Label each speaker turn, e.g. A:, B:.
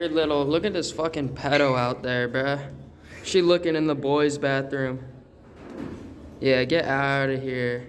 A: Little, look at this fucking pedo out there, bruh. She looking in the boys' bathroom. Yeah, get out of here.